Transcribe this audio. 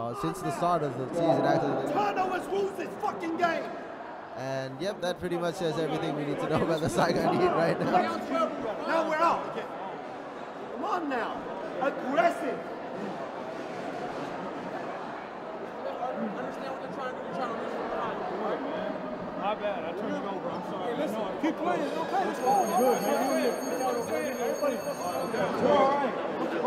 uh, since the start of the season. Actually, Turnovers rules this fucking game. and yep, that pretty much says everything we need to know about the Saigon Heat right now. Now we're out again. Come on now. Aggressive. My bad. I turned it over. I'm sorry. Listen, keep playing. It's okay. It's all good, man. What I'm saying? Everybody, all right. Come